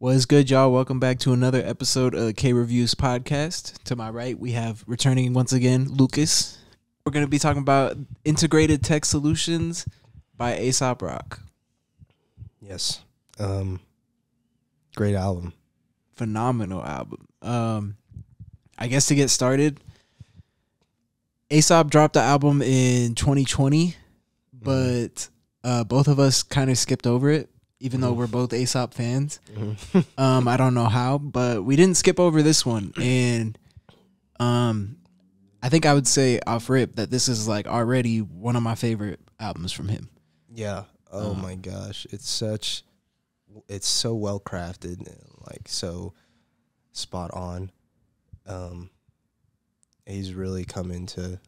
What is good, y'all? Welcome back to another episode of K Reviews podcast. To my right, we have returning once again Lucas. We're going to be talking about Integrated Tech Solutions by Aesop Rock. Yes. Um great album. Phenomenal album. Um, I guess to get started, Aesop dropped the album in 2020, but uh, both of us kind of skipped over it, even though Mhm. we're both Aesop fans. Mhm. Um, I don't know how, but we didn't skip over this one, and um, I think I would say off rip that this is like already one of my favorite albums from him. yeah. Oh Um, my gosh. It's such it's so well crafted and like so spot on. Um he's really come into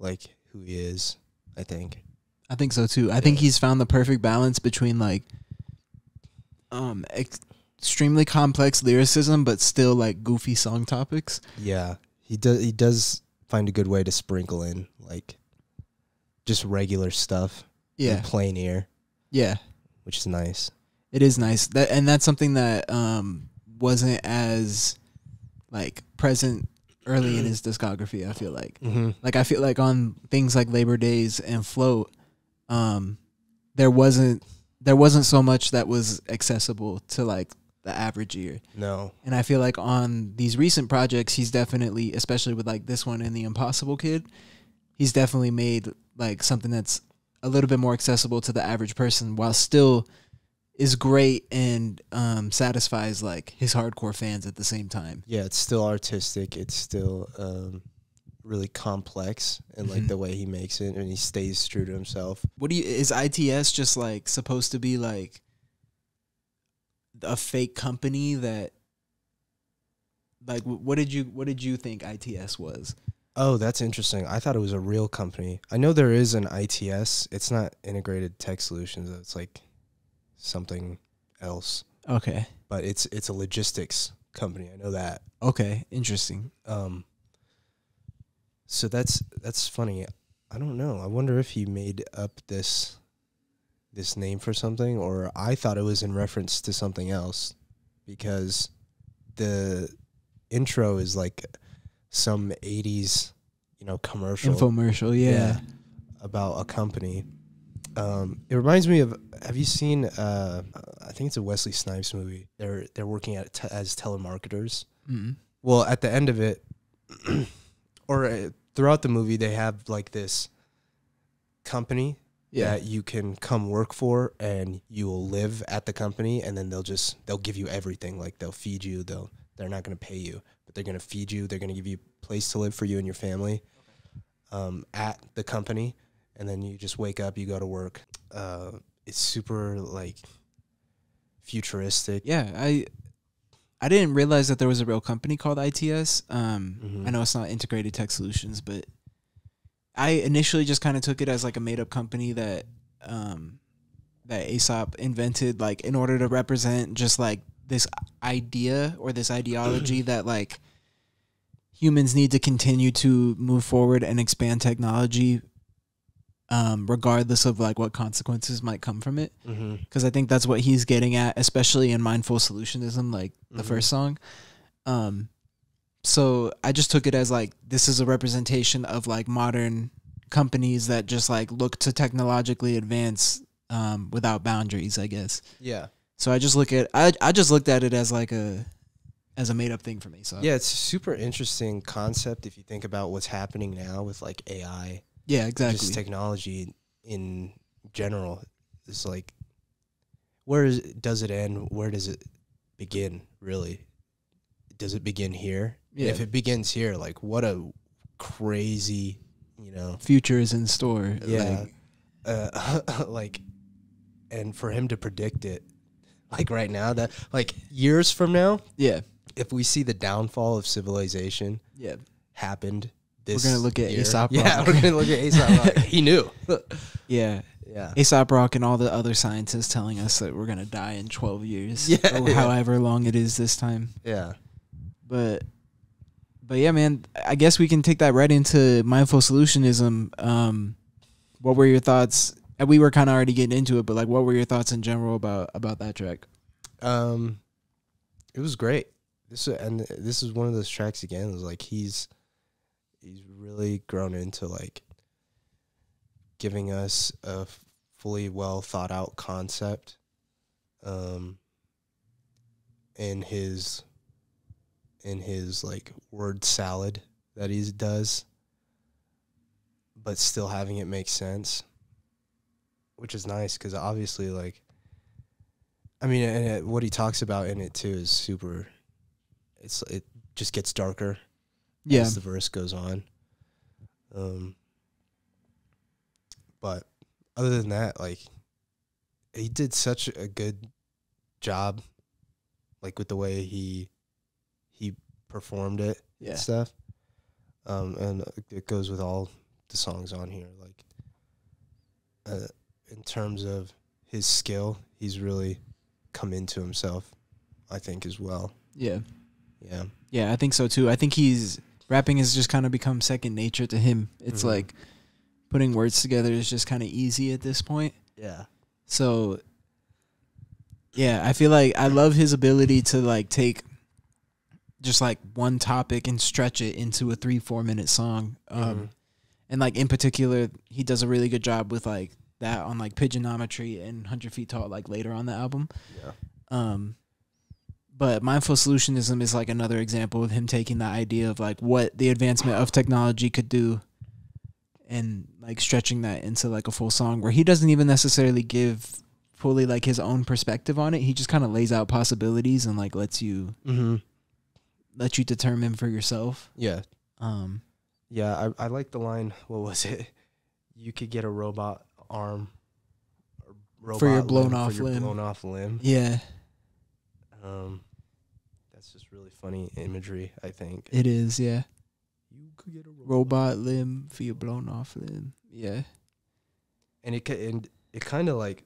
like who he is, I think. I think so too. I think he's found the perfect balance between like um ex- extremely complex lyricism but still like goofy song topics. Yeah. He does he does find a good way to sprinkle in like just regular stuff. in Yeah. plain ear, Yeah. which is nice. It is nice. That and that's something that um wasn't as like present early in his discography, I feel like. Mm-hmm. Like I feel like on things like Labor Days and Float, um, there wasn't there wasn't so much that was accessible to like the average ear. No. And I feel like on these recent projects, he's definitely, especially with like this one and the Impossible Kid, he's definitely made like something that's a little bit more accessible to the average person, while still is great and um, satisfies like his hardcore fans at the same time. Yeah, it's still artistic. It's still um, really complex and like Mhm. the way he makes it, and he stays true to himself. What do you is ITS just like supposed to be like a fake company that like what did you what did you think ITS was? Oh, that's interesting. I thought it was a real company. I know there is an ITS. It's not Integrated Tech Solutions. It's like something else, Okay. but it's it's a logistics company. I know that. Okay, interesting. Um, so that's that's funny. I don't know. I wonder if he made up this this name for something, or I thought it was in reference to something else, because the intro is like some '80s, you know, commercial Infomercial, yeah. about a company. Um, it reminds me of. Have you seen? Uh, I think it's a Wesley Snipes movie. They're they're working at as telemarketers Mm. well at the end of it or uh, throughout the movie they have like this company Yeah. that you can come work for and you will live at the company and then they'll just they'll give you everything. Like they'll feed you. They'll they're not going to pay you but they're going to feed you. They're going to give you a place to live for you and your family um, at the company. And then you just wake up you go to work. Uh, it's super like futuristic. Yeah, I I didn't realize that there was a real company called ITS. Um Mhm. I know it's not Integrated Tech Solutions, but I initially just kind of took it as like a made up company that um that Aesop invented like in order to represent just like this idea or this ideology that like humans need to continue to move forward and expand technology um regardless of like what consequences might come from it mm-hmm. because I think that's what he's getting at, especially in Mindful Solutionism, like the Mhm. first song. Um, so I just took it as like this is a representation of like modern companies that just like look to technologically advance um, without boundaries, I guess. yeah So I just look at I I just looked at it as like a as a made up thing for me. So Yeah, it's a super interesting concept if you think about what's happening now with like AI, yeah, exactly. just technology in general. is like, where is, does it end? Where does it begin? Really, does it begin here? Yeah. If it begins here, like what a crazy, you know, Future is in store. yeah, Like, uh, like, and for him to predict it, like right now, that like years from now, yeah, if we see the downfall of civilization yeah. happened this we're gonna look at year- Aesop Yeah, we're gonna look at Aesop Rock. he knew. Yeah, yeah. Aesop Rock and all the other scientists telling us that we're gonna die in twelve years, Yeah, or yeah. however long it is this time. Yeah. But, but yeah, man, I guess we can take that right into mindful solutionism. Um, what were your thoughts? And we were kind of already getting into it, but like, what were your thoughts in general about about that track? Um it was great. This and this is one of those tracks again. It was like he's he's really grown into like giving us a fully well thought out concept um in his in his like word salad that he does but still having it make sense which is nice because obviously like i mean and it, what he talks about in it too is super it's it just gets darker Yeah. as the verse goes on. Um, but other than that, like he did such a good job, like with the way he he performed it Yeah. and stuff. Um, and it goes with all the songs on here. Like, uh, in terms of his skill, he's really come into himself. I think as well. Yeah. Yeah. Yeah, I think so too. I think he's rapping has just kind of become second nature to him. It's Mhm. like putting words together is just kind of easy at this point. Yeah. So yeah, I feel like I love his ability to like take just like one topic and stretch it into a 3-4 minute song. Um Mhm. and like in particular, he does a really good job with like that on like pigeonometry and 100 feet tall like later on the album. Yeah. Um, but mindful solutionism is like another example of him taking the idea of like what the advancement of technology could do and like stretching that into like a full song where he doesn't even necessarily give fully like his own perspective on it. He just kind of lays out possibilities and like lets you Mm-hmm. let you determine for yourself. Yeah. Um, Yeah, I I like the line. What was it? You could get a robot arm or For your blown limb off for your limb. blown off limb. yeah, Um, that's just really funny imagery. I think. it is. Yeah, You could get a robot limb for your blown off limb. Yeah, and it ca- and it kind of like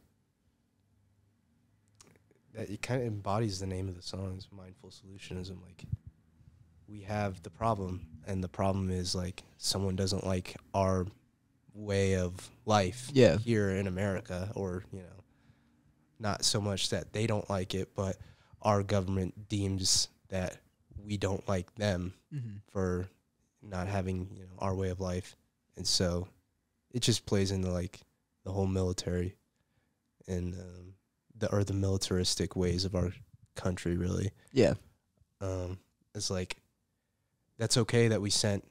that. It kind of embodies the name of the song. Is mindful solutionism. Like we have the problem, and the problem is like someone doesn't like our way of life. yeah, here in America, or you know, not so much that they don't like it, but our government deems that we don't like them mm-hmm. for not having you know our way of life, and so it just plays into like the whole military and um, the or the militaristic ways of our country, really. yeah, Um, it's like that's okay that we sent,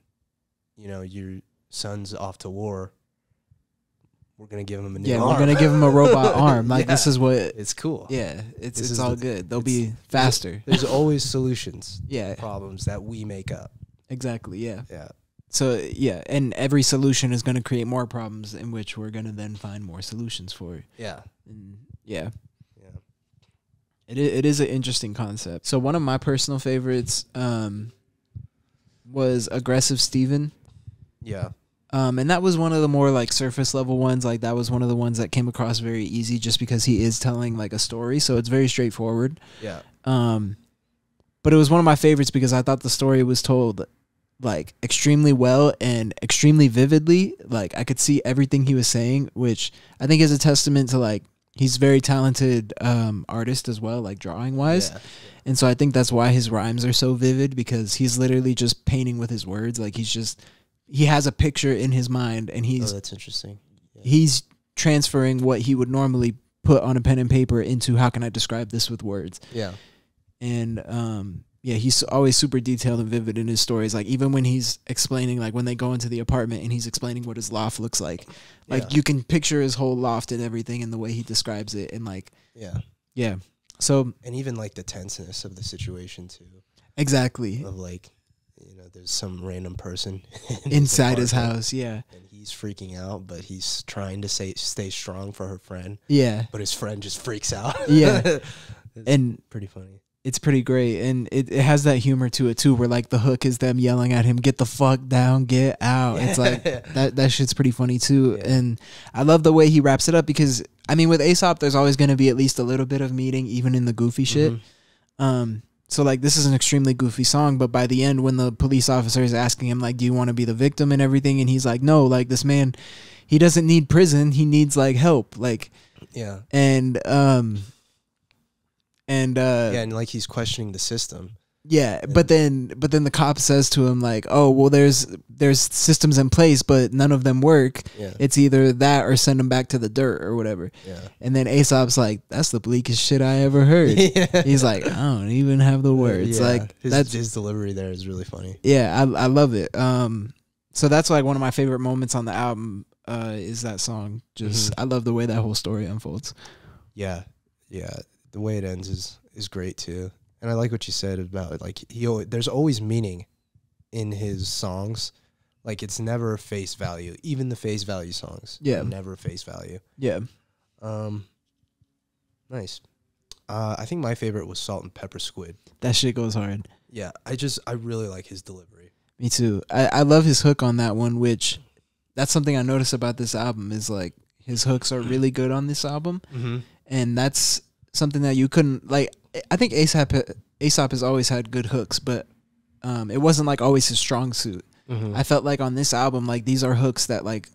you know, your sons off to war. We're gonna give them a new yeah. arm. We're gonna give him a robot arm. Like this is what. It's cool. Yeah, it's This it's all the- good. They'll be faster. There's always solutions Yeah, to problems that we make up. exactly. Yeah. Yeah. So yeah, and every solution is going to create more problems, in which we're going to then find more solutions for. Yeah. And yeah, Yeah. it it is an interesting concept. So one of my personal favorites um, was aggressive Steven. Yeah. Um, and that was one of the more like surface level ones. Like that was one of the ones that came across very easy, just because he is telling like a story, so it's very straightforward. Yeah. Um, but it was one of my favorites because I thought the story was told like extremely well and extremely vividly. Like I could see everything he was saying, which I think is a testament to like he's very talented um artist as well, like drawing wise. Yeah. And so I think that's why his rhymes are so vivid because he's literally just painting with his words. Like he's just he has a picture in his mind and Oh, he's that's interesting. Yeah. he's transferring what he would normally put on a pen and paper into how can I describe this with words Yeah. and um yeah he's always super detailed and vivid in his stories like even when he's explaining like when they go into the apartment and he's explaining what his loft looks like like yeah. you can picture his whole loft and everything and the way he describes it and like yeah. yeah so And even like the tenseness of the situation too. exactly Of like, you know, there's some random person inside his house yeah and he's freaking out, but he's trying to say stay strong for her friend, yeah but his friend just freaks out. Yeah. and pretty funny. it's pretty great and it, it has that humor to it too where like the hook is them yelling at him get the fuck down get out it's like that that shit's pretty funny too Yeah. and i love the way he wraps it up because i mean with aesop there's always going to be at least a little bit of meaning even in the goofy shit Mhm. um so like this is an extremely goofy song but by the end when the police officer is asking him like do you want to be the victim and everything and he's like no like this man he doesn't need prison he needs like help like Yeah. and um and uh, yeah, and like he's questioning the system. Yeah, but then but then the cop says to him like, "Oh, well there's there's systems in place, but none of them work. Yeah, It's either that or send him back to the dirt or whatever." yeah. And then Aesop's like, "That's the bleakest shit I ever heard." yeah. He's like, "I don't even have the words." Yeah, Like his, that's his delivery there is really funny. yeah, I I love it. Um so that's like one of my favorite moments on the album uh is that song. Just Mm-hmm. I love the way that whole story unfolds. Yeah, yeah. The way it ends is is great too, and I like what you said about it. like he. al- There's always meaning in his songs. Like it's never face value. Even the face value songs. Yeah. never face value. Yeah. Um, nice. Uh, I think my favorite was Salt and Pepper Squid. That shit goes hard. Yeah, I just I really like his delivery. Me too. I, I love his hook on that one, which that's something I notice about this album is like his hooks are really good on this album, Mm-hmm. and that's something that you couldn't like. I think Aesop Aesop has always had good hooks, but um, it wasn't like always his strong suit. Mm-hmm. I felt like on this album, like these are hooks that like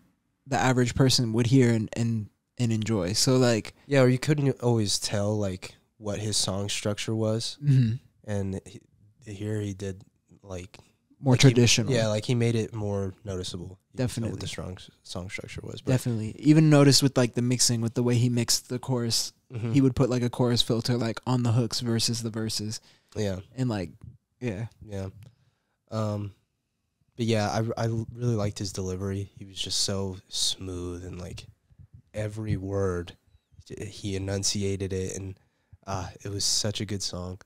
the average person would hear and and and enjoy. So like, yeah, or you couldn't always tell like what his song structure was, mhm, and he, here he did like more Like he- traditional. Yeah, like he made it more noticeable. Definitely. what the strong song structure was. But definitely. Even noticed with like the mixing, with the way he mixed the chorus, Mhm. he would put like a chorus filter like on the hooks versus the verses, yeah, and like, yeah. yeah. Um, but yeah, I I really liked his delivery. He was just so smooth and like every word he enunciated it, and uh, it was such a good song.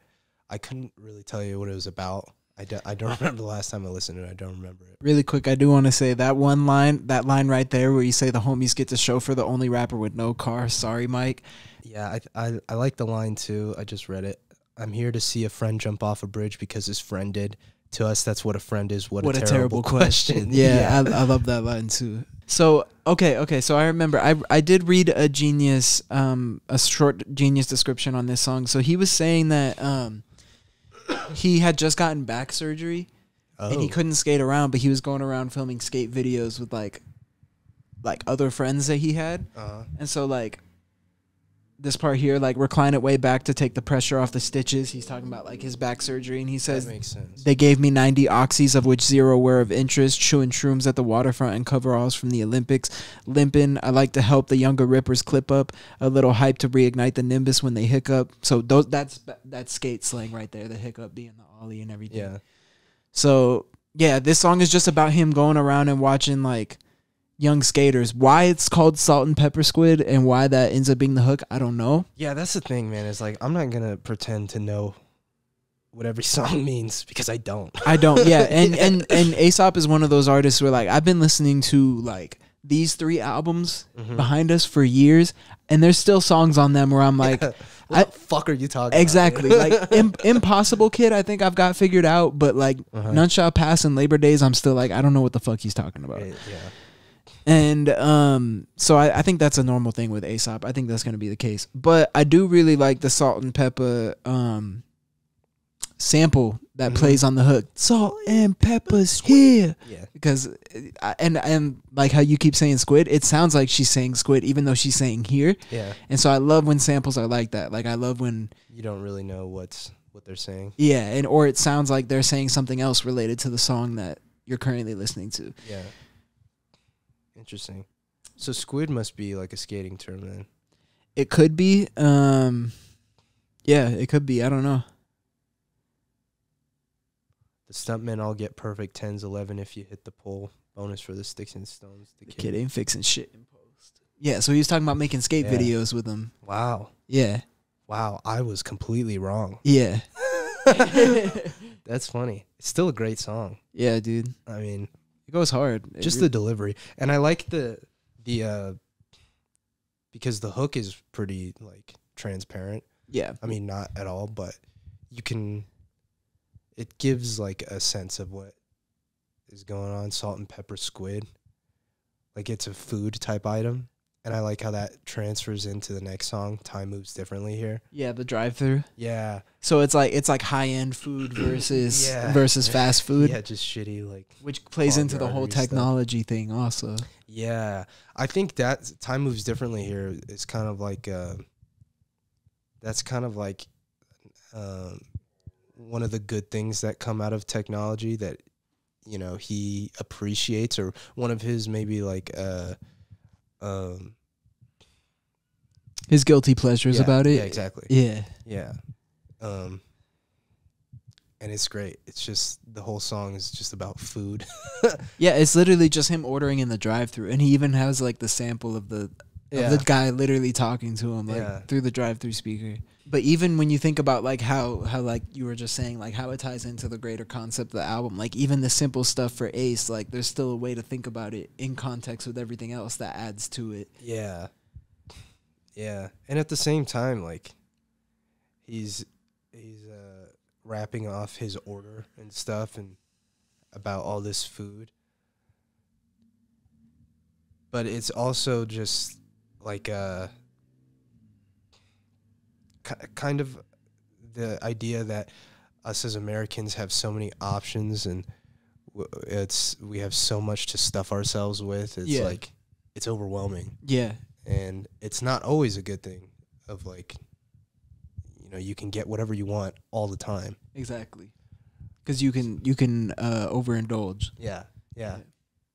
I couldn't really tell you what it was about. I don't, I don't remember the last time I listened to it. I don't remember it. Really quick, I do want to say that one line, that line right there where you say the homies get to chauffeur the only rapper with no car. Sorry, Mike. Yeah, I, I I like the line too. I just read it. I'm here to see a friend jump off a bridge because his friend did. To us, that's what a friend is. What, a, terrible, question. Yeah, I, I love that line too. So okay, okay. So I remember I I did read a genius um a short genius description on this song. So he was saying that um he had just gotten back surgery oh. and he couldn't skate around, but he was going around filming skate videos with like like other friends that he had. Uh, And so like this part here, like recline it way back to take the pressure off the stitches. He's talking about like his back surgery, and he that says makes sense. they gave me 90 oxys, of which zero were of interest. Chewing shrooms at the waterfront and coveralls from the Olympics. Limping, I like to help the younger rippers clip up. A little hype to reignite the nimbus when they hiccup. So those that's that's skate slang right there. The hiccup being the ollie and everything. yeah, So yeah, this song is just about him going around and watching like young skaters. Why it's called Salt and Pepper Squid and why that ends up being the hook, I don't know. yeah. That's the thing, man. Is like I'm not gonna pretend to know what every song means because I don't. I don't. Yeah, and and and Aesop is one of those artists where like I've been listening to like these three albums Mhm. behind us for years, and there's still songs on them where I'm like, what I- the fuck are you talking? exactly about? like Im- Impossible Kid. I think I've got figured out, but like Uh-huh. None Shall Pass and Labor Days, I'm still like I don't know what the fuck he's talking about. Yeah. And um, so I, I think that's a normal thing with Aesop. I think that's going to be the case. But I do really like the salt and pepper um, sample that Mhm. plays on the hook. Salt and pepper's here Yeah. because uh, and and like how you keep saying squid, it sounds like she's saying squid even though she's saying here. Yeah. And so I love when samples are like that. Like I love when You don't really know what's what they're saying. yeah, and or it sounds like they're saying something else related to the song that you're currently listening to. Yeah. Interesting. So squid must be like a skating term then. It could be um yeah, it could be. I don't know. The stuntmen all get perfect 10s, 11 if you hit the pole. Bonus for the sticks and stones. The The kid. kid ain't fixing shit in post. Yeah, so he was talking about making skate Yeah. videos with them. Wow. Yeah. Wow. I was completely wrong. Yeah. That's funny. It's still a great song. yeah, dude. I mean, It goes hard. It just the delivery. And I like the the uh because the hook is pretty like transparent. yeah. I mean, not at all, but you can. It gives like a sense of what is going on. Salt and pepper squid, like it's a food type item, and I like how that transfers into the next song. Time moves differently here. Yeah, the drive through. Yeah, So it's like it's like high end food versus Yeah. versus fast food, yeah, just shitty like. which plays into the whole artery stuff. technology thing also. Yeah, I think that time moves differently here. It's kind of like uh, that's kind of like um, one of the good things that come out of technology that you know he appreciates, or one of his maybe like uh, um, His guilty pleasures yeah, about it. Yeah, exactly. Yeah. Yeah. Um, and it's great. It's just the whole song is just about food. Yeah, it's literally just him ordering in the drive-through, and he even has like the sample of the of the guy literally talking to him like Yeah. through the drive-through speaker. But even when you think about like how how like you were just saying like how it ties into the greater concept of the album, like even the simple stuff for Ace, like there's still a way to think about it in context with everything else that adds to it. Yeah. Yeah. And at the same time, like he's he's uh wrapping off his order and stuff and about all this food. But it's also just like uh kind of the idea that us as Americans have so many options and it's we have so much to stuff ourselves with. It's Yeah. like it's overwhelming Yeah. and it's not always a good thing of like you know you can get whatever you want all the time Exactly. Cuz you can you can uh overindulge. yeah yeah Yeah.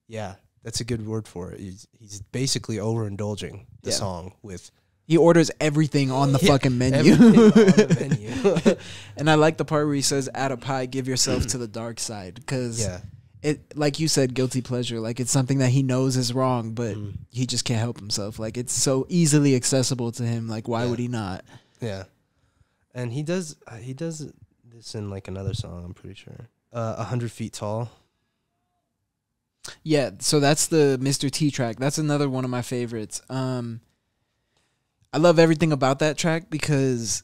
yeah that's a good word for it he's, he's basically overindulging the Yeah. song with He orders everything on the Yeah, fucking menu. everything on the menu. and I like the part where he says, "Add a pie, give yourself to the dark side," because yeah it, like you said, guilty pleasure. Like it's something that he knows is wrong, but Mm. he just can't help himself. Like it's so easily accessible to him. Like why Yeah. would he not? yeah and he does uh, he does this in like another song i'm pretty sure uh, a hundred feet tall Yeah. So that's the Mr. T track. That's another one of my favorites. Um, I love everything about that track because,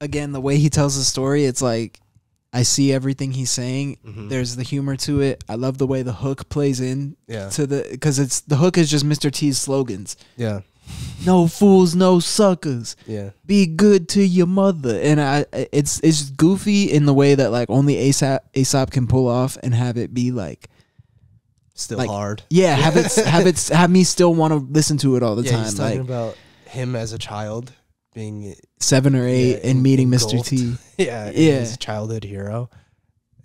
again, the way he tells the story, it's like I see everything he's saying. Mhm. There's the humor to it. I love the way the hook plays in yeah to the because it's the hook is just Mr. T's slogans. yeah No fools, no suckers. yeah Be good to your mother, and I it's it's goofy in the way that like only Aesop Aesop can pull off and have it be like still Like, hard yeah have it have it have me still want to listen to it all the yeah time like about him as a child being seven or eight Yeah, and meeting Mr. T yeah Yeah. his childhood hero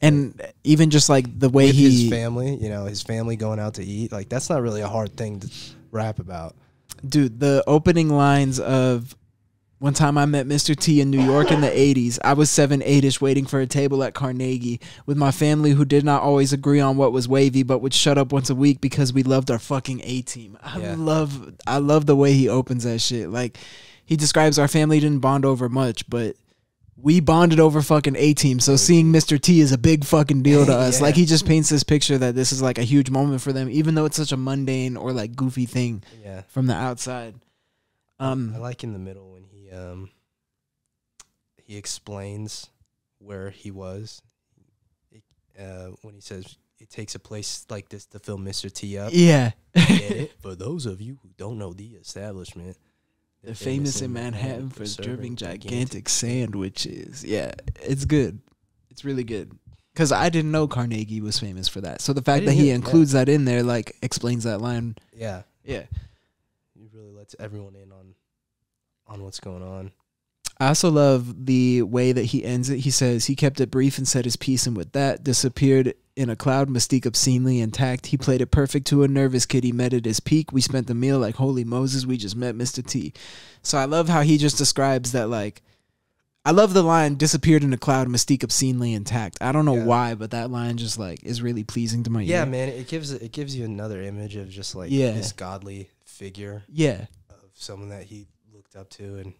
and even just like the way he his family, you know, his family going out to eat. Like that's not really a hard thing to rap about. dude the opening lines of one time I met Mr. T in New York in the 80s. I was 7 8ish waiting for a table at Carnegie with my family who did not always agree on what was wavy but would shut up once a week because we loved our fucking A team. I Yeah. love I love the way he opens that shit. Like he describes our family didn't bond over much, but we bonded over fucking A team. So seeing Mr. T is a big fucking deal to us. Yeah. Like he just paints this picture that this is like a huge moment for them, even though it's such a mundane or like goofy thing Yeah. from the outside. Um, I like in the middle when he um he explains where he was. Uh, when he says it takes a place like this to fill Mr. T up. yeah, it? For those of you who don't know the establishment, they're famous in Manhattan for serving gigantic sandwiches. Yeah, it's good. It's really good. Cause I didn't know Carnegie was famous for that. So the fact that he yeah. includes that in there, like, explains that line. Yeah, Yeah. he really lets everyone in on on what's going on. I also love the way that he ends it. He says he kept it brief and said his piece, and with that, disappeared in a cloud, mystique obscenely intact. He played it perfect to a nervous kid. He met at his peak. We spent the meal like holy Moses. We just met Mr. T. So I love how he just describes that like. I love the line "disappeared in a cloud, mystique obscenely intact." I don't know Yeah. why, but that line just like is really pleasing to my Yeah, ear. man, it gives it gives you another image of just like Yeah. this godly figure Yeah, of someone that he looked up to and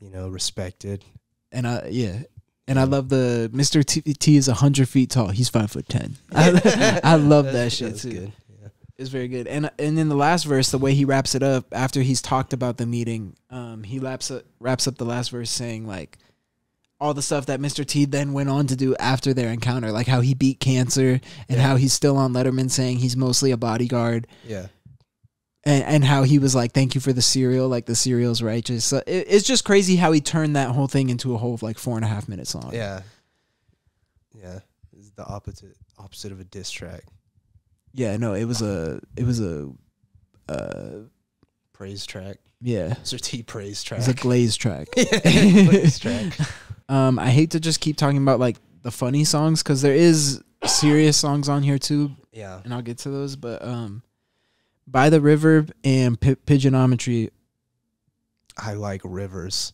you know respected. and I yeah, and I love the Mr. T, T is hundred feet tall. He's five foot ten. I, I love that That's- shit that's too. good. Yeah. It's very good. And and in the last verse, the way he wraps it up after he's talked about the meeting, um, he wraps up, wraps up the last verse saying like all the stuff that Mr. T then went on to do after their encounter, like how he beat cancer and Yeah. how he's still on Letterman saying he's mostly a bodyguard. Yeah. And, and how he was like, "Thank you for the cereal," like the cereal's righteous. So it, it's just crazy how he turned that whole thing into a whole of like four and a half minutes long. Yeah. Yeah. It's the opposite opposite of a diss track. yeah. No, it was a it was a uh, Praise track. Yeah, Mr. T praise track. it's a glaze track. Yeah, praise track. Um, I hate to just keep talking about like the funny songs because there is serious songs on here too, Yeah. and I'll get to those. But um, by the river and pigeonometry, I like rivers.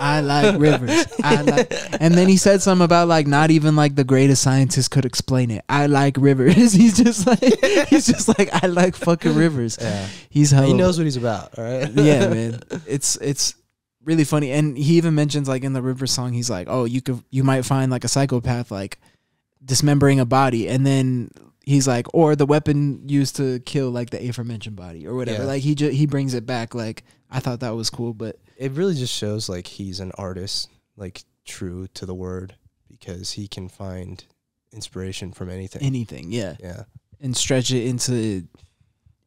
I like rivers. I like, and then he said something about like not even like the greatest scientist could explain it. I like rivers. he's just like he's just like I like fucking rivers. Yeah. He's hella, He knows what he's about, all right? yeah, man. It's it's really funny, and he even mentions like in the river song, he's like, oh, you could you might find like a psychopath like dismembering a body, and then he's like, or the weapon used to kill like the aforementioned body or whatever. Yeah. Like he ju- he brings it back. Like I thought that was cool, but It really just shows like he's an artist, like true to the word, because he can find inspiration from anything. anything, yeah. yeah. and stretch it into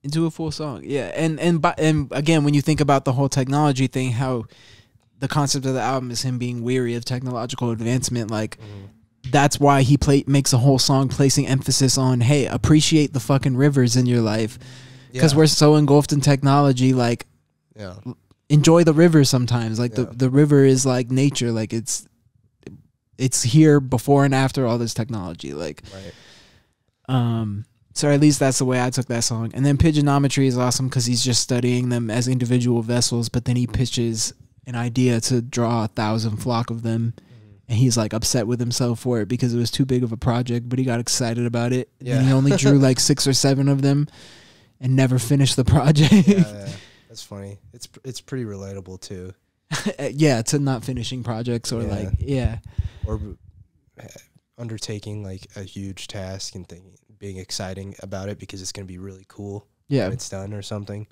into a full song. Yeah, and and but and again, when you think about the whole technology thing, how the concept of the album is him being weary of technological advancement, like mm-hmm. That's why he play makes a whole song placing emphasis on hey, appreciate the fucking rivers in your life because Yeah. we're so engulfed in technology, like yeah. enjoy the river sometimes. Like Yeah. the the river is like nature, like it's it's here before and after all this technology, like. Right. Um, so at least that's the way I took that song. And then pigeonometry is awesome because he's just studying them as individual vessels, but then he pitches an idea to draw a thousand flock of them. And he's like upset with himself for it because it was too big of a project, but he got excited about it. And he only drew like six or seven of them and never finished the project. Yeah, yeah. That's funny. It's it's pretty relatable too. yeah, to not finishing projects or Yeah. like, yeah. Or uh, undertaking like a huge task and thinking, being exciting about it because it's going to be really cool Yeah. when it's done or something.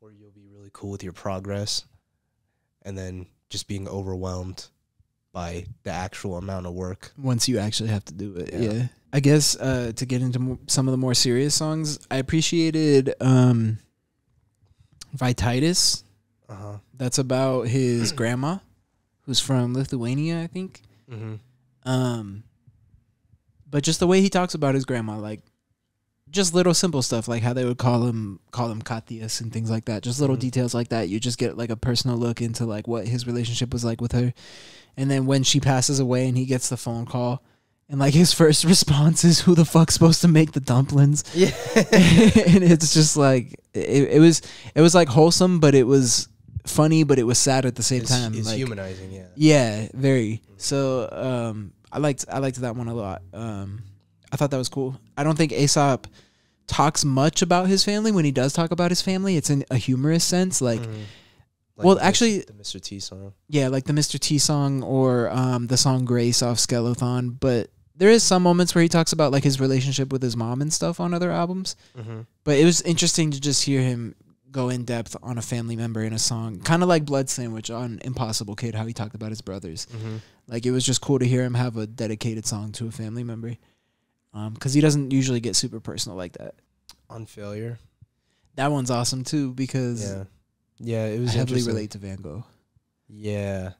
Or you'll be really cool with your progress and then just being overwhelmed by the actual amount of work. once you actually have to do it. Yeah. Yeah. I guess uh, to get into some of the more serious songs, I appreciated um, Vititis. Uh-huh. That's about his grandma, who's from Lithuania, I think. Mm-hmm. Um, but just the way he talks about his grandma, like just little simple stuff, like how they would call him call him Katias and things like that. Just little Mhm. details like that. You just get like a personal look into like what his relationship was like with her. And then when she passes away and he gets the phone call, and like his first response is, "Who the fuck's supposed to make the dumplings?" Yeah. and it's just like it, it was it was like wholesome, but it was funny, but it was sad at the same it's, time. it's like, humanizing, yeah. yeah, very. So um I liked I liked that one a lot. Um I thought that was cool. I don't think Aesop talks much about his family. When he does talk about his family, it's in a humorous sense. Like Mhm. well, the actually- the Mr. T song. yeah, like the Mr. T song or um the song Grace off Skelethon, but there is some moments where he talks about like his relationship with his mom and stuff on other albums. Mm-hmm. But it was interesting to just hear him go in depth on a family member in a song, kind of like Blood Sandwich on Impossible Kid, how he talked about his brothers. Mm-hmm. Like it was just cool to hear him have a dedicated song to a family member, because he doesn't usually get super personal like that. On failure. That one's awesome too because Yeah. Yeah, it I was heavily interesting. relate to Van Gogh. Yeah.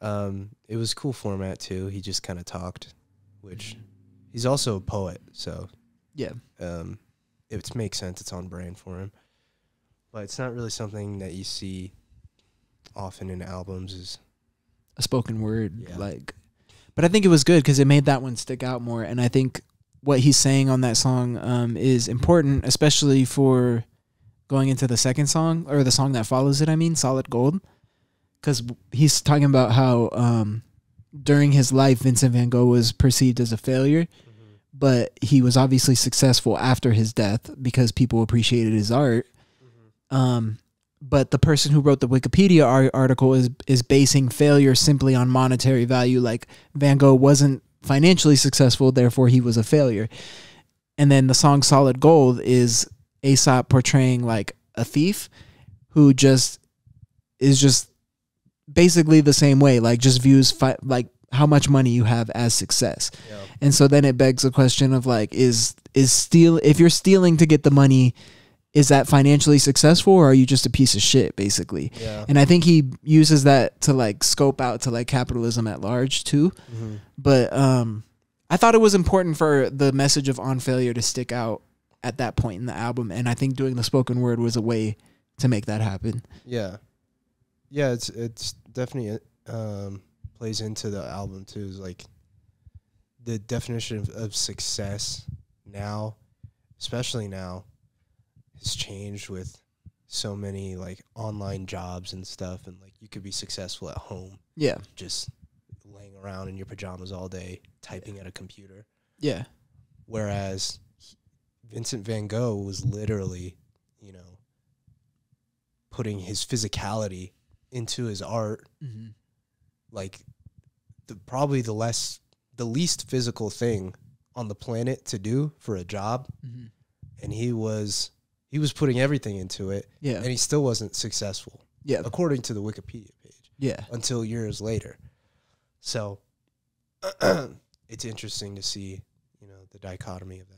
Um, it was cool format too. He just kind of talked, which he's also a poet, so Yeah, um, it makes sense. It's on brand for him, but it's not really something that you see often in albums. Is a spoken word Yeah. like, but I think it was good because it made that one stick out more, and I think what he's saying on that song um, is important, especially for going into the second song or the song that follows it. I mean, Solid Gold, because he's talking about how um, during his life, Vincent Van Gogh was perceived as a failure, but he was obviously successful after his death because people appreciated his art. Um, but the person who wrote the Wikipedia article is is basing failure simply on monetary value. Like Van Gogh wasn't financially successful, therefore he was a failure. And then the song "Solid Gold" is Aesop portraying like a thief who just is just basically the same way, like just views like how much money you have as success. yeah, And so then it begs the question of like, is is steal if you're stealing to get the money, is that financially successful or are you just a piece of shit, basically? yeah, And I think he uses that to like scope out to like capitalism at large too. mm-hmm. But um I thought it was important for the message of on failure to stick out at that point in the album. And I think doing the spoken word was a way to make that happen. Yeah, yeah. It's it's definitely um, plays into the album too. Is like the definition of, of success now, especially now, has changed with so many like online jobs and stuff, and like you could be successful at home Yeah. just laying around in your pajamas all day typing at a computer. Yeah. Whereas Vincent Van Gogh was literally, you know, putting his physicality into his art, Mm-hmm. like the probably the less the least physical thing on the planet to do for a job, Mm-hmm. and he was he was putting everything into it, Yeah. and he still wasn't successful Yeah. according to the Wikipedia page. Yeah. until years later. So it's interesting to see, you know, the dichotomy of that.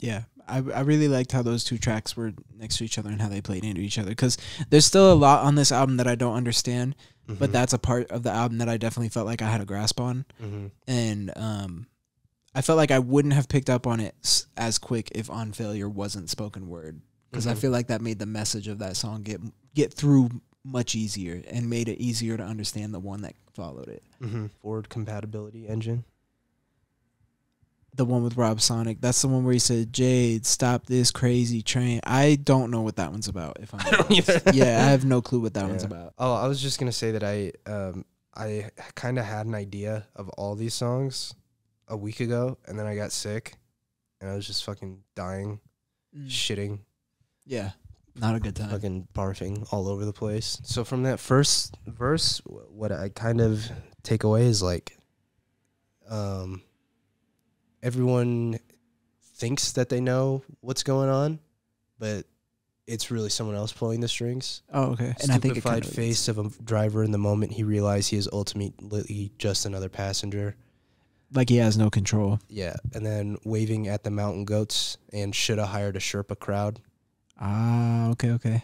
Yeah, I I really liked how those two tracks were next to each other and how they played into each other because there's still a lot on this album that I don't understand, but that's a part of the album that I definitely felt like I had a grasp on, hmm and um, I felt like I wouldn't have picked up on it as quick if "On Failure" wasn't spoken word because I Mhm. feel like that made the message of that song get get through much easier and made it easier to understand the one that followed it. hmm forward compatibility engine. The one with Rob Sonic, that's the one where he said, "Jade, stop this crazy train." I don't know what that one's about. If I'm I don't either. yeah, I have no clue what that one's about. Oh, I was just gonna say that I um I kind of had an idea of all these songs a week ago, and then I got sick, and I was just fucking dying, shitting, Yeah, not a good time. fucking barfing all over the place. So from that first verse, what I kind of take away is like, um, everyone thinks that they know what's going on, but it's really someone else pulling the strings. Oh, okay. And I think it Stupefied kind of face of a driver in the moment he realized he is ultimately just another passenger. Like he has no control. Yeah, and then waving at the mountain goats and should have hired a Sherpa crowd. Ah, okay, okay.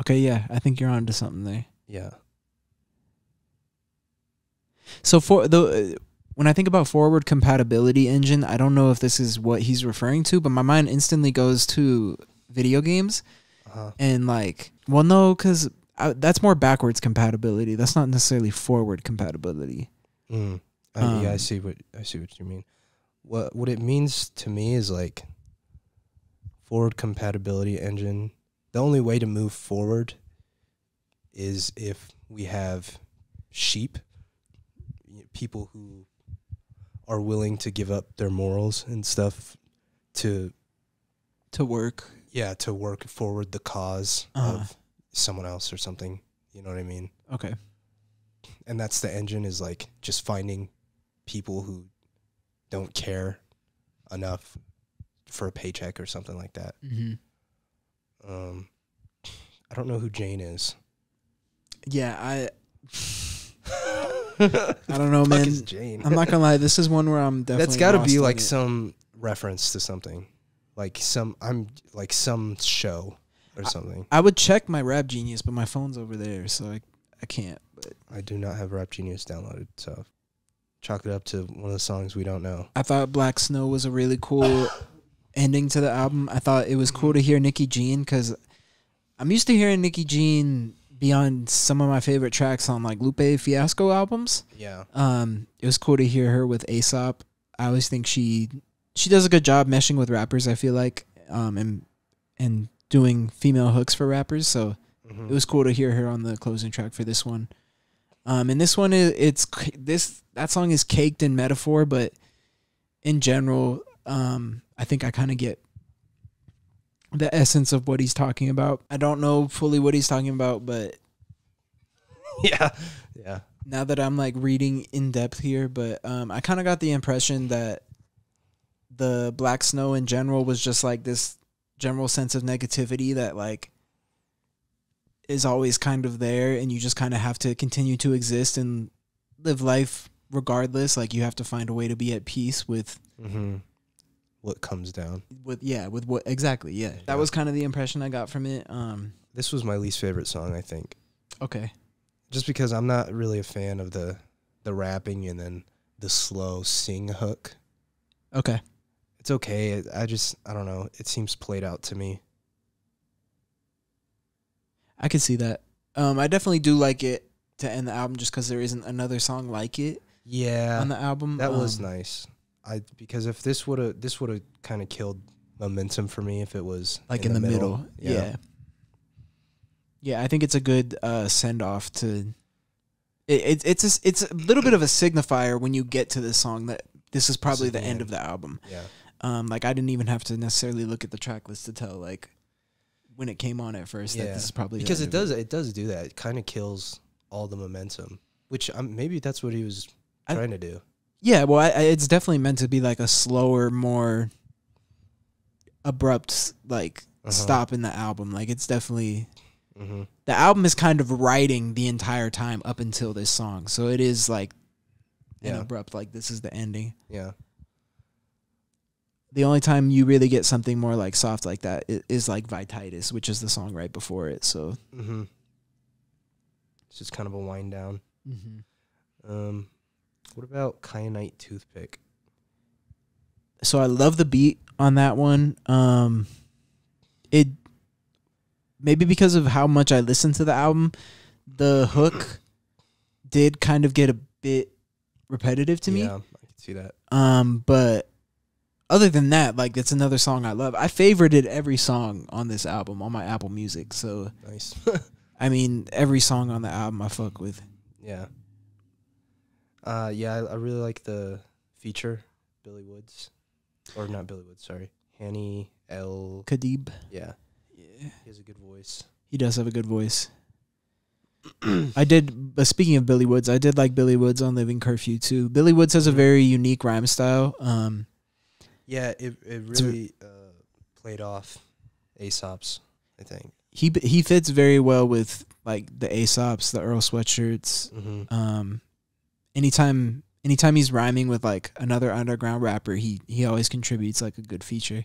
Okay, yeah, I think you're onto something there. Yeah. So for the uh, when I think about forward compatibility engine, I don't know if this is what he's referring to, but my mind instantly goes to video games Uh-huh. and like, well, no, because that's more backwards compatibility. That's not necessarily forward compatibility. Mm. I, yeah, I Um, see what I see what you mean. What what it means to me is like forward compatibility engine. The only way to move forward is if we have sheep, people who are willing to give up their morals and stuff to To work, yeah to work forward the cause Uh-huh. of someone else or something. You know what I mean? okay, and that's the engine is like just finding people who don't care enough for a paycheck or something like that. mm-hmm. Um, I don't know who Jane is. yeah, I, I don't know, man. is Jane? I'm not gonna lie. This is one where I'm definitely. That's got to be like it. some reference to something, like some I'm like some show or something. I would check my Rap Genius, but my phone's over there, so I I can't. But I do not have Rap Genius downloaded, so chalk it up to one of the songs we don't know. I thought Black Snow was a really cool ending to the album. I thought it was cool to hear Nikki Jean because I'm used to hearing Nikki Jean be on some of my favorite tracks on like Lupe Fiasco albums. Yeah, Um, it was cool to hear her with Aesop. I always think she she does a good job meshing with rappers. I feel like um and and doing female hooks for rappers. So Mhm. it was cool to hear her on the closing track for this one. Um, and this one is it's this that song is caked in metaphor, but in general, um, I think I kind of get the essence of what he's talking about. I don't know fully what he's talking about, but yeah, yeah. now that I'm like reading in depth here, but um, I kind of got the impression that the Black Snow in general was just like this general sense of negativity that like is always kind of there, and you just kind of have to continue to exist and live life regardless. Like you have to find a way to be at peace with hmm What comes down? with yeah with what exactly yeah. Yeah. That was kind of the impression I got from it. Um, This was my least favorite song, I think. okay, just because I'm not really a fan of the the rapping and then the slow sing hook. okay, It's okay. I just I don't know. It seems played out to me. I could see that. Um, I definitely do like it to end the album just because there isn't another song like it Yeah, on the album. that was Um, nice. I because if this would have this would have kind of killed momentum for me if it was like in, the, middle. Yeah. yeah. I think it's a good uh, send off to. It, it, it's a, it's a little bit of a signifier when you get to this song that this is probably the the end end. of the album. yeah. Um, like I didn't even have to necessarily look at the track list to tell like when it came on at first that this is probably because it does it does do that. It kind of kills all the momentum, which um, maybe that's what he was I- trying to do. Yeah, well, I, I, it's definitely meant to be like a slower, more abrupt like Uh-huh. stop in the album. Like it's definitely hmm the album is kind of writing the entire time up until this song, so it is like an abrupt like this is the ending. Yeah, The only time you really get something more like soft like that is, is like Vititis, which is the song right before it. So hmm it's just kind of a wind down. Um, what about Kyanite Toothpick? so I love the beat on that one. Um, it maybe because of how much I listened to the album, the hook did kind of get a bit repetitive to me. Yeah, I can see that. Um, but other than that, like it's another song I love. I favorited every song on this album on my Apple Music. So Nice. I mean, every song on the album I fuck with. yeah. Uh, yeah, I, I really like the feature, Billy Woods, or not Billy Woods. Sorry, Hanni El Khatib, Yeah, yeah, he has a good voice. he does have a good voice. I did, but speaking of Billy Woods, I did like Billy Woods on Living Curfew too. Billy Woods has a very unique rhyme style. Um, Yeah, it it really uh, played off Aesop's. I think. he he fits very well with like the Aesop's, the Earl sweatshirts. Mm-hmm. Um, anytime anytime he's rhyming with like another underground rapper, he he always contributes like a good feature.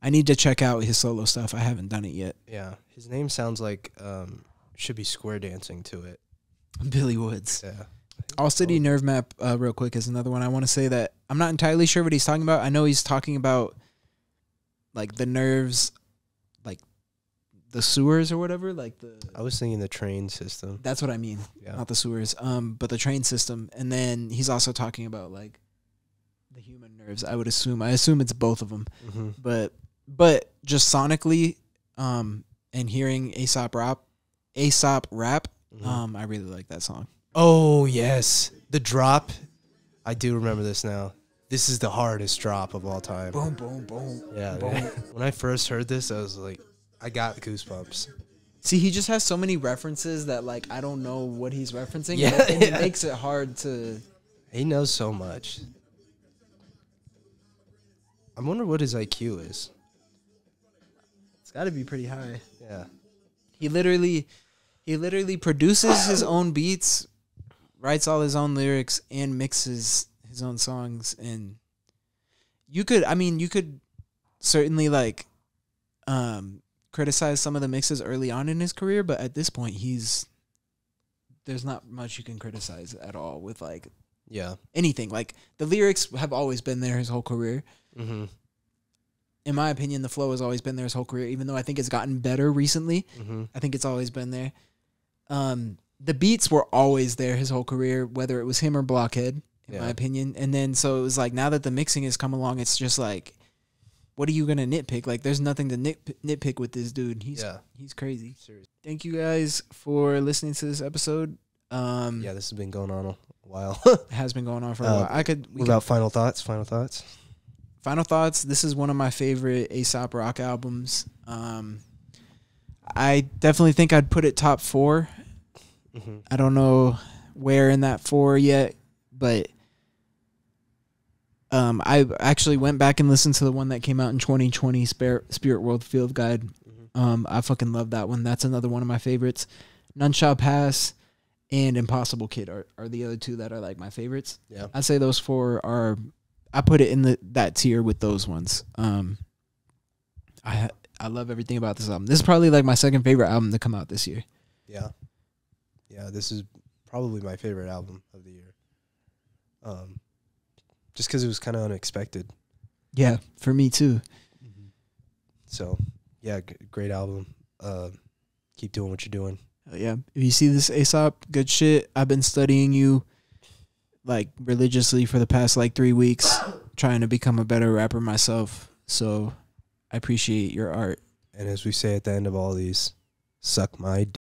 I need to check out his solo stuff. I haven't done it yet. Yeah, his name sounds like um should be square dancing to it. Billy Woods. Yeah. All City Nerve Map, uh, real quick, is another one. I want to say that I'm not entirely sure what he's talking about. I know he's talking about like the nerves, like the sewers or whatever. Like the I was thinking the train system. that's what I mean, Yeah. not the sewers. Um, but the train system, and then he's also talking about like the human nerves. I would assume. I assume it's both of them. Mm-hmm. But but just sonically, um, and hearing Aesop rap, Aesop rap, Mm-hmm. um, I really like that song. Oh yes, the drop. I do remember this now. This is the hardest drop of all time. Boom, boom, boom. Yeah. Boom. when I first heard this, I was like, I got goosebumps. See, he just has so many references that like I don't know what he's referencing. Yeah, but- and yeah. it makes it hard to. He knows so much. I wonder what his IQ is. It's got to be pretty high. Yeah. He literally, he literally produces his own beats, writes all his own lyrics, and mixes his own songs. And you could, I mean, you could certainly like, um, criticize some of the mixes early on in his career, but at this point, he's there's not much you can criticize at all with like Yeah. anything. Like the lyrics have always been there his whole career. Mm-hmm. in my opinion, the flow has always been there his whole career, even though I think it's gotten better recently. Mm-hmm. I think it's always been there. Um, the beats were always there his whole career, whether it was him or Blockhead, in my opinion. And then so it was like now that the mixing has come along, it's just like, what are you gonna nitpick? Like, there's nothing to nit- nitpick with this dude. He's Yeah. he's crazy. Serious. Thank you guys for listening to this episode. Um, Yeah, this has been going on a while. it has been going on for a Uh, while. I could we what could final thoughts? Final thoughts? Final thoughts. This is one of my favorite Aesop Rock albums. Um, I definitely think I'd put it top four. Mm-hmm. I don't know where in that four yet, but um, I actually went back and listened to the one that came out in 2020, Spirit, Spirit World Field Guide. Mm-hmm. Um, I fucking love that one. That's another one of my favorites. None Shall Pass and Impossible Kid are, are the other two that are like my favorites. Yeah. I'd say those four are. I put it in the that tier with those ones. Um, I I love everything about this album. This is probably like my second favorite album to come out this year. Yeah. Yeah, this is probably my favorite album of the year. Um, just because it was kind of unexpected. Yeah, for me too. So, yeah, g- great album. Uh, Keep doing what you're doing. Yeah. If you see this Aesop, good shit. I've been studying you like religiously for the past like three weeks, trying to become a better rapper myself. So I appreciate your art. And as we say at the end of all these, suck my